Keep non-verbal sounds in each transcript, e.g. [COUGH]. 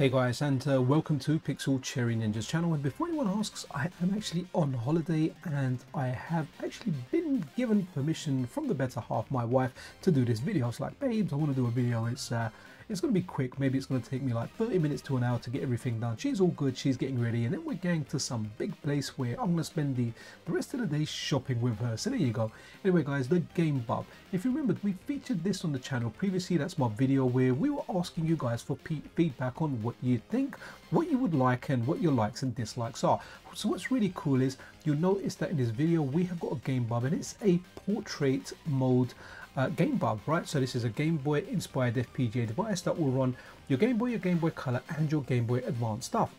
Hey guys and uh, welcome to Pixel Cherry Ninjas channel and before anyone asks I am actually on holiday and I have actually been given permission from the better half my wife to do this video. I was like babes I want to do a video it's uh, it's going to be quick maybe it's going to take me like 30 minutes to an hour to get everything done. She's all good she's getting ready and then we're going to some big place where I'm going to spend the, the rest of the day shopping with her so there you go. Anyway guys the Game Bub if you remember we featured this on the channel previously that's my video where we were asking you guys for feedback on what you think, what you would like and what your likes and dislikes are. So what's really cool is you'll notice that in this video we have got a Game Bub and it's a portrait mode uh, Game Bub, right? So this is a Game Boy inspired FPGA device that will run your Game Boy, your Game Boy Color and your Game Boy Advance stuff.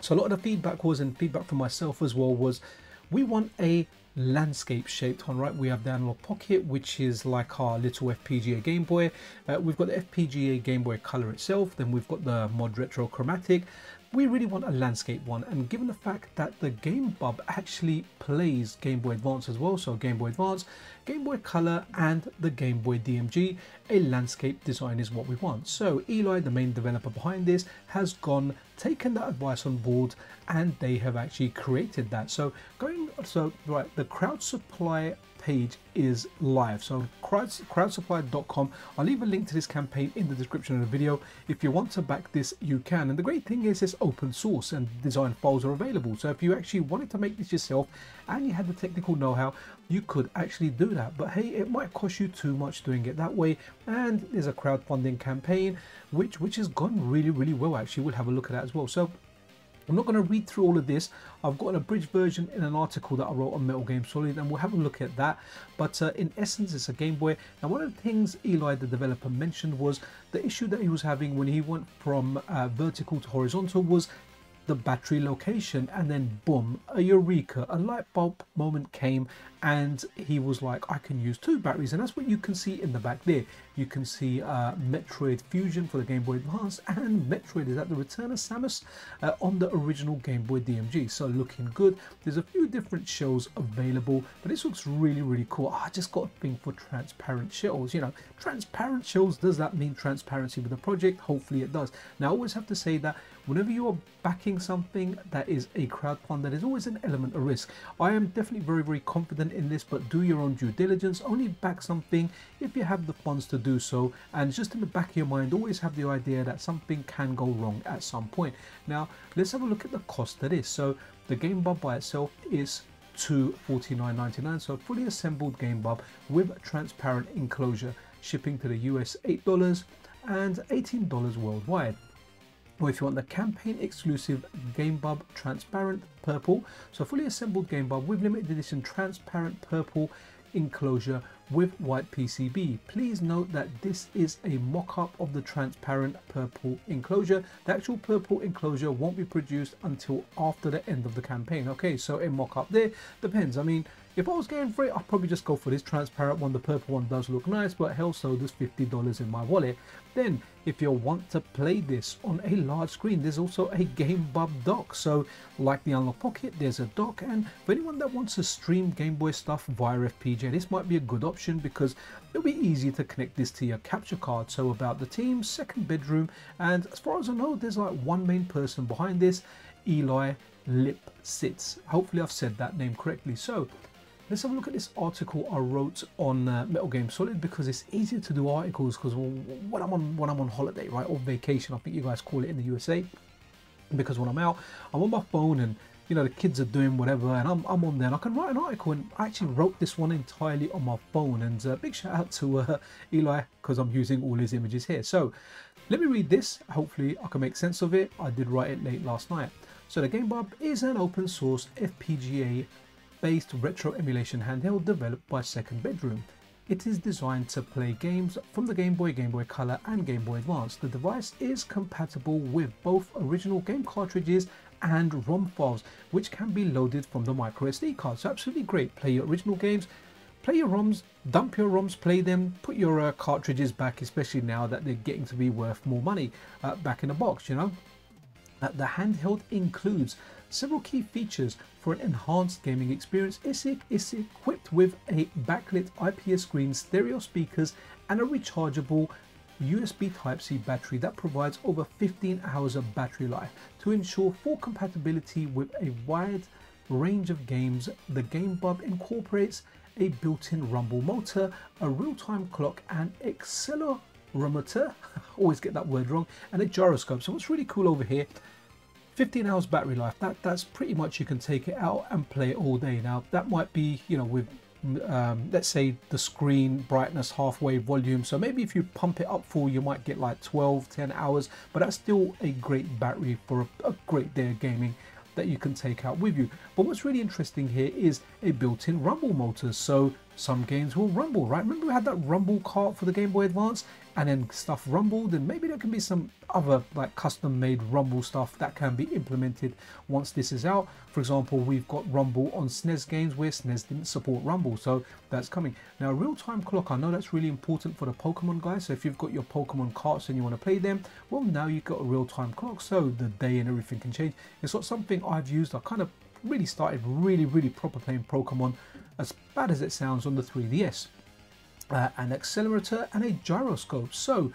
So a lot of the feedback was, and feedback from myself as well, was we want a landscape shaped one right we have the analog pocket which is like our little fpga game boy uh, we've got the fpga game boy color itself then we've got the mod retro chromatic we really want a landscape one and given the fact that the game bub actually plays game boy advance as well so game boy advance game boy color and the game boy dmg a landscape design is what we want. So eli the main developer behind this has gone taken that advice on board and they have actually created that. So going so right the crowd supply page is live. So crowd, crowdsupply.com i'll leave a link to this campaign in the description of the video. If you want to back this you can. And the great thing is it's open source and design files are available. So if you actually wanted to make this yourself and you had the technical know-how you could actually do that. But hey it might cost you too much doing it that way. And there's a crowdfunding campaign which which has gone really really well actually. We'll have a look at that as well. So I'm not going to read through all of this. I've got an abridged version in an article that I wrote on Metal Game Solid and we'll have a look at that. But uh, in essence, it's a Game Boy. Now, one of the things Eli, the developer, mentioned was the issue that he was having when he went from uh, vertical to horizontal was the battery location and then boom a eureka a light bulb moment came and he was like I can use two batteries and that's what you can see in the back there you can see uh, Metroid Fusion for the Game Boy Advance and Metroid is at the Return of Samus uh, on the original Game Boy DMG so looking good. There's a few different shells available but this looks really really cool. Oh, I just got a thing for transparent shells. You know transparent shells does that mean transparency with the project? Hopefully it does. Now I always have to say that whenever you are backing something that is a crowdfund there's always an element of risk. I am definitely very very confident in this but do your own due diligence. Only back something if you have the funds to do so and just in the back of your mind always have the idea that something can go wrong at some point. Now let's have a look at the cost of this so the game by itself is to 49.99 so a fully assembled game with transparent enclosure shipping to the US $8 and $18 worldwide. Or if you want the campaign exclusive Game Bub Transparent Purple, so fully assembled Game Bub with limited edition transparent purple enclosure with white PCB. Please note that this is a mock-up of the transparent purple enclosure. The actual purple enclosure won't be produced until after the end of the campaign. Okay, so a mock-up there depends. I mean, if I was getting free, I'd probably just go for this transparent one. The purple one does look nice, but hell so does $50 in my wallet. Then, if you want to play this on a large screen, there's also a Game Bub dock. So, like the Analog Pocket, there's a dock. And for anyone that wants to stream Game Boy stuff via FPGA, this might be a good option because it'll be easy to connect this to your capture card. So, about the team, second bedroom. And as far as I know, there's like one main person behind this, Eli Lip Sits. Hopefully, I've said that name correctly. So, Let's have a look at this article I wrote on uh, Metal Game Solid because it's easier to do articles because when I'm on when I'm on holiday, right, or vacation, I think you guys call it in the USA. Because when I'm out, I'm on my phone and you know the kids are doing whatever, and I'm, I'm on there. and I can write an article, and I actually wrote this one entirely on my phone. And uh, big shout out to uh, Eli because I'm using all his images here. So let me read this. Hopefully, I can make sense of it. I did write it late last night. So the Game Bub is an open source FPGA based retro emulation handheld developed by Second Bedroom. It is designed to play games from the Game Boy, Game Boy Color and Game Boy Advance. The device is compatible with both original game cartridges and ROM files, which can be loaded from the micro SD card. So absolutely great. Play your original games, play your ROMs, dump your ROMs, play them, put your uh, cartridges back, especially now that they're getting to be worth more money uh, back in the box, you know. Uh, the handheld includes several key features for an enhanced gaming experience. ISIC is equipped with a backlit IPS screen, stereo speakers, and a rechargeable USB Type-C battery that provides over 15 hours of battery life. To ensure full compatibility with a wide range of games, the Game Bub incorporates a built-in rumble motor, a real-time clock and accelerometer, [LAUGHS] always get that word wrong, and a gyroscope. So what's really cool over here 15 hours battery life that that's pretty much you can take it out and play it all day. Now that might be you know with um, let's say the screen brightness halfway volume so maybe if you pump it up full you might get like 12 10 hours but that's still a great battery for a, a great day of gaming that you can take out with you. But what's really interesting here is a built-in rumble motor so some games will rumble right? Remember we had that rumble cart for the game boy advance and then stuff rumbled and maybe there can be some other like custom made rumble stuff that can be implemented once this is out. For example we've got rumble on snes games where snes didn't support rumble so that's coming. Now real-time clock i know that's really important for the pokemon guys so if you've got your pokemon carts and you want to play them well now you've got a real-time clock so the day and everything can change. It's not something i've used. I kind of really started really really proper playing pokemon as bad as it sounds on the 3ds uh, an accelerator and a gyroscope. So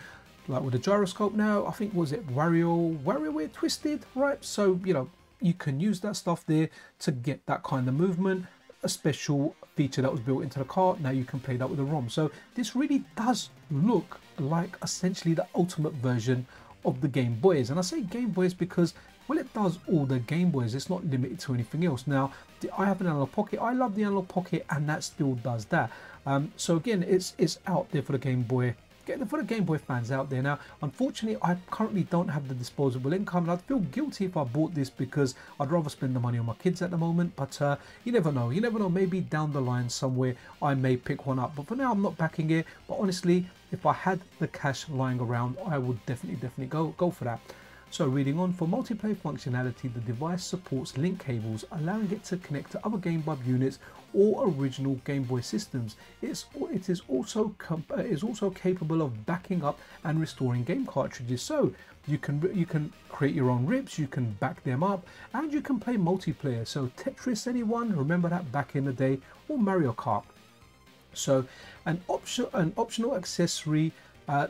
like with the gyroscope now, I think was it Wario, WarioWare Twisted, right? So, you know, you can use that stuff there to get that kind of movement. A special feature that was built into the car. Now you can play that with the ROM. So this really does look like essentially the ultimate version of the Game Boys. And I say Game Boys because well, it does all the Game Boys. It's not limited to anything else. Now, I have an analog pocket. I love the analog pocket, and that still does that. Um, so again, it's it's out there for the Game Boy. Get for the Game Boy fans out there now. Unfortunately, I currently don't have the disposable income, and I'd feel guilty if I bought this because I'd rather spend the money on my kids at the moment. But uh, you never know. You never know. Maybe down the line somewhere I may pick one up. But for now, I'm not backing it. But honestly, if I had the cash lying around, I would definitely definitely go go for that. So reading on, for multiplayer functionality, the device supports link cables, allowing it to connect to other Game Bub units or original Game Boy systems. It's, it is also uh, is also capable of backing up and restoring game cartridges. So you can you can create your own rips, you can back them up, and you can play multiplayer. So Tetris, anyone remember that back in the day, or Mario Kart. So an option an optional accessory uh,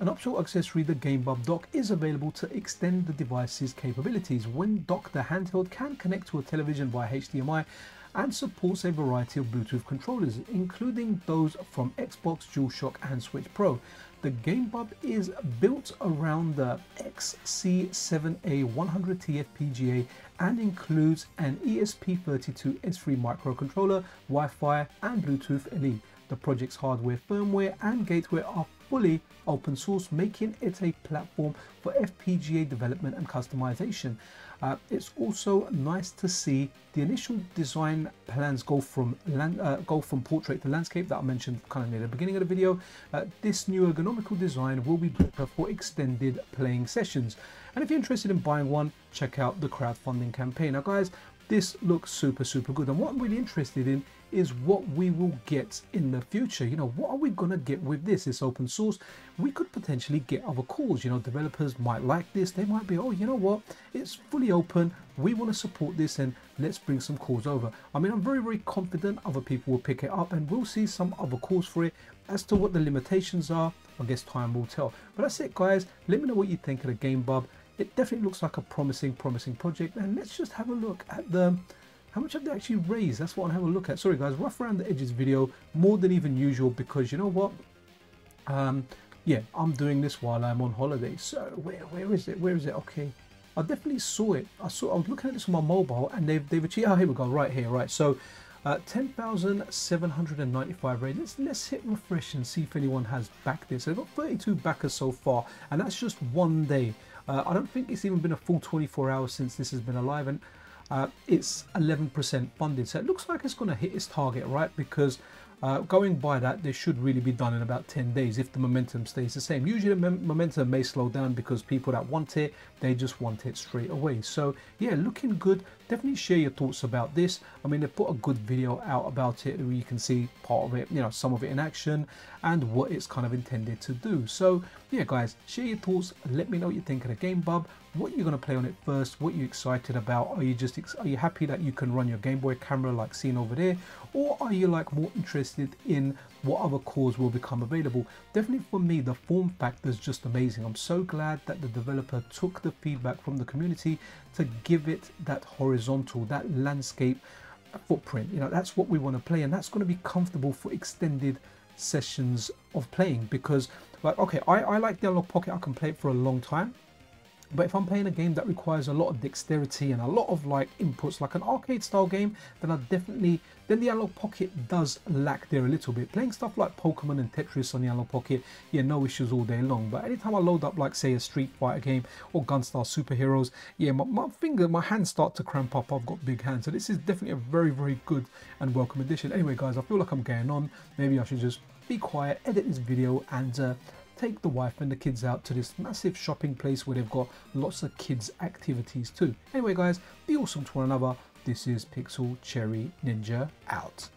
an optional accessory, the GameBub dock, is available to extend the device's capabilities. When docked, the handheld can connect to a television via HDMI and supports a variety of Bluetooth controllers, including those from Xbox, DualShock and Switch Pro. The GameBub is built around the XC7A 100T FPGA and includes an ESP32 S3 microcontroller, Wi-Fi and Bluetooth LE. The project's hardware, firmware and gateware are fully open source, making it a platform for FPGA development and customization. Uh, it's also nice to see the initial design plans go from land, uh, go from portrait to landscape that I mentioned kind of near the beginning of the video. Uh, this new ergonomical design will be better for extended playing sessions. And if you're interested in buying one, check out the crowdfunding campaign. Now guys, this looks super, super good. And what I'm really interested in is what we will get in the future. You know, what are we going to get with this? It's open source. We could potentially get other cores. You know, developers might like this. They might be, oh, you know what? It's fully open. We want to support this and let's bring some cores over. I mean, I'm very, very confident other people will pick it up and we'll see some other cores for it. As to what the limitations are, I guess time will tell. But that's it, guys. Let me know what you think of the game, Bub. It definitely looks like a promising, promising project. And let's just have a look at the how much have they actually raised? That's what I have a look at. Sorry guys, rough around the edges video, more than even usual because you know what? Um, yeah, I'm doing this while I'm on holiday. So where where is it? Where is it? Okay. I definitely saw it. I saw I was looking at this on my mobile and they've they've achieved oh here we go, right here, right. So uh, 10,795 raid. Let's, let's hit refresh and see if anyone has backed this. They've got 32 backers so far, and that's just one day. Uh, I don't think it's even been a full 24 hours since this has been alive, and uh, it's 11% funded. So it looks like it's going to hit its target, right? Because uh, going by that, this should really be done in about 10 days if the momentum stays the same. Usually the momentum may slow down because people that want it, they just want it straight away. So yeah, looking good. Definitely share your thoughts about this. I mean, they put a good video out about it where you can see part of it, you know, some of it in action and what it's kind of intended to do. So yeah, guys, share your thoughts. Let me know what you think of the game, bub. What you're going to play on it first. What you're excited about. Are you just are you happy that you can run your Game Boy camera like seen over there, or are you like more interested in what other cores will become available. Definitely for me, the form factor is just amazing. I'm so glad that the developer took the feedback from the community to give it that horizontal, that landscape footprint. You know, that's what we want to play, and that's going to be comfortable for extended sessions of playing because like okay I, I like the analog pocket. I can play it for a long time but if I'm playing a game that requires a lot of dexterity and a lot of like inputs, like an arcade style game, then I definitely, then the Analog Pocket does lack there a little bit. Playing stuff like Pokemon and Tetris on the Analog Pocket, yeah, no issues all day long. But anytime I load up like say a Street Fighter game or Gunstar Superheroes, yeah, my, my finger, my hands start to cramp up. I've got big hands. So this is definitely a very, very good and welcome addition. Anyway, guys, I feel like I'm going on. Maybe I should just be quiet, edit this video and uh, take the wife and the kids out to this massive shopping place where they've got lots of kids activities too. Anyway guys, be awesome to one another. This is Pixel Cherry Ninja out.